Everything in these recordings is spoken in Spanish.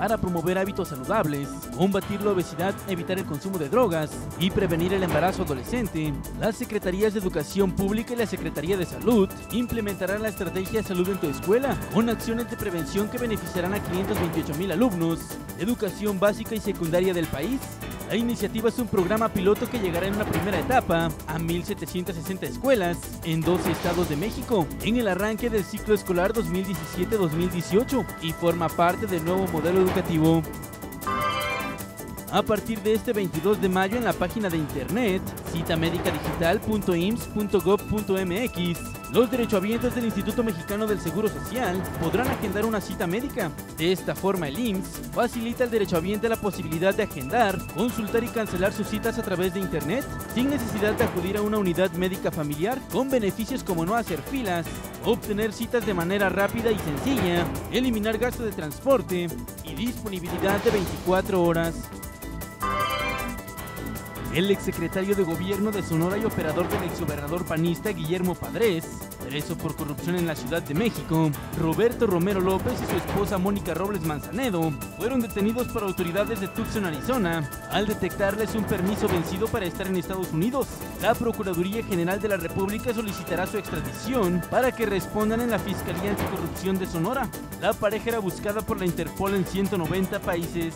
para promover hábitos saludables, combatir la obesidad, evitar el consumo de drogas y prevenir el embarazo adolescente, las Secretarías de Educación Pública y la Secretaría de Salud implementarán la estrategia Salud en tu escuela con acciones de prevención que beneficiarán a 528 mil alumnos de educación básica y secundaria del país la iniciativa es un programa piloto que llegará en una primera etapa a 1.760 escuelas en 12 estados de México en el arranque del ciclo escolar 2017-2018 y forma parte del nuevo modelo educativo. A partir de este 22 de mayo en la página de internet citamedicadigital.ims.gov.mx, los derechohabientes del Instituto Mexicano del Seguro Social podrán agendar una cita médica. De esta forma, el IMSS facilita al derechohabiente la posibilidad de agendar, consultar y cancelar sus citas a través de internet sin necesidad de acudir a una unidad médica familiar, con beneficios como no hacer filas, obtener citas de manera rápida y sencilla, eliminar gastos de transporte y disponibilidad de 24 horas. El exsecretario de Gobierno de Sonora y operador del exgobernador panista Guillermo Padres, preso por corrupción en la Ciudad de México, Roberto Romero López y su esposa Mónica Robles Manzanedo, fueron detenidos por autoridades de Tucson, Arizona, al detectarles un permiso vencido para estar en Estados Unidos. La Procuraduría General de la República solicitará su extradición para que respondan en la Fiscalía Anticorrupción de Sonora. La pareja era buscada por la Interpol en 190 países.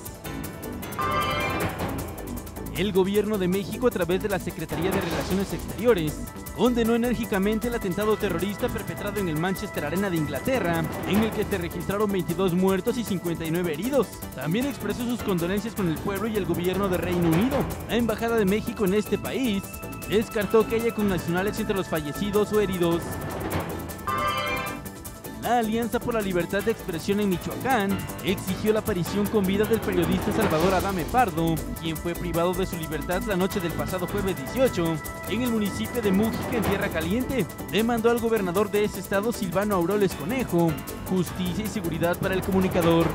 El gobierno de México, a través de la Secretaría de Relaciones Exteriores, condenó enérgicamente el atentado terrorista perpetrado en el Manchester Arena de Inglaterra, en el que se registraron 22 muertos y 59 heridos. También expresó sus condolencias con el pueblo y el gobierno de Reino Unido. La Embajada de México en este país descartó que haya connacionales entre los fallecidos o heridos. La Alianza por la Libertad de Expresión en Michoacán exigió la aparición con vida del periodista Salvador Adame Pardo, quien fue privado de su libertad la noche del pasado jueves 18 en el municipio de Mújica, en Tierra Caliente. Demandó al gobernador de ese estado, Silvano Auroles Conejo, justicia y seguridad para el comunicador.